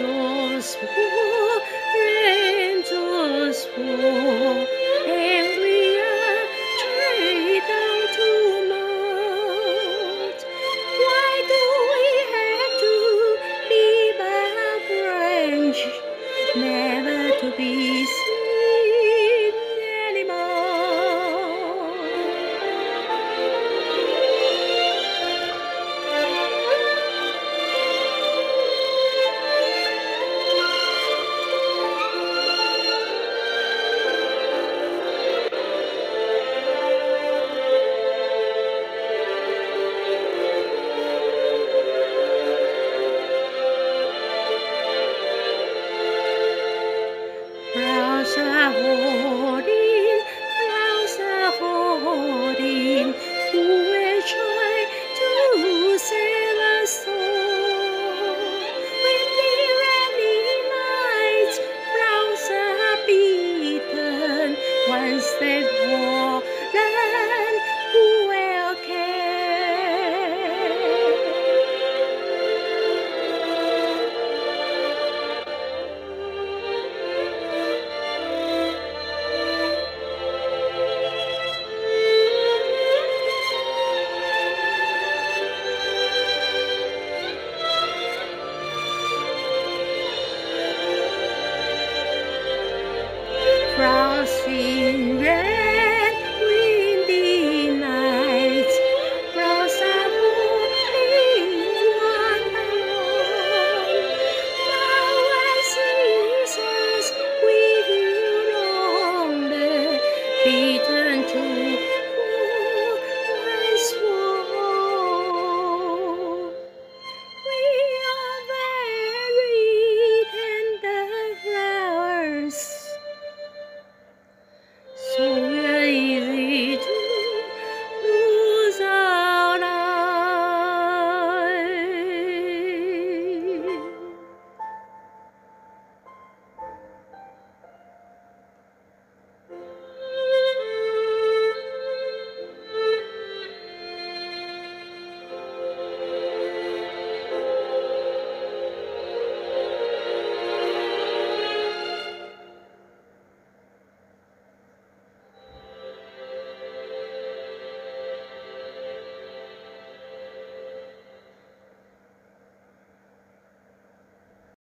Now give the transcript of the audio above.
Angels fall, angels fall, Are 情人。